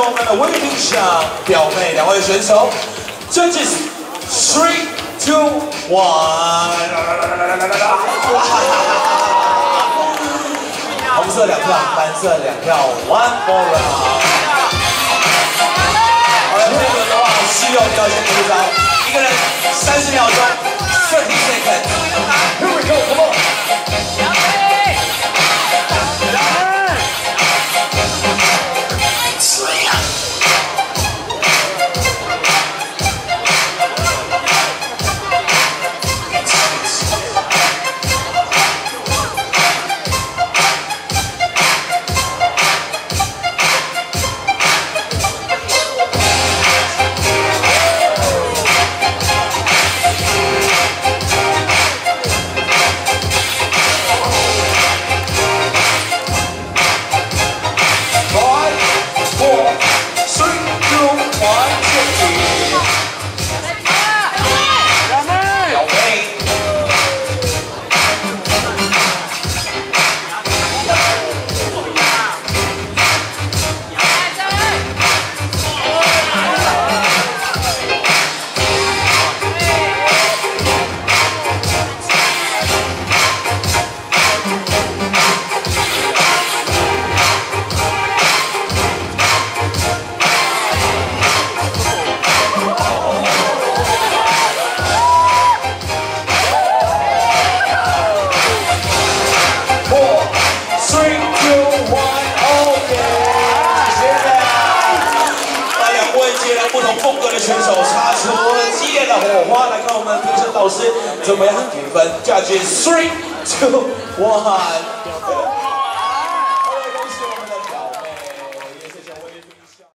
威力上表妹两位选手，Judges three two one，红色两票，蓝色两票，one more round。好了，这个的话需要要先出招，一个人三十秒钟，thirty seconds。Here we go, come on. 中国的选手擦出激烈的火花，来看我们评审导师怎么样评分。价值 three, two, one。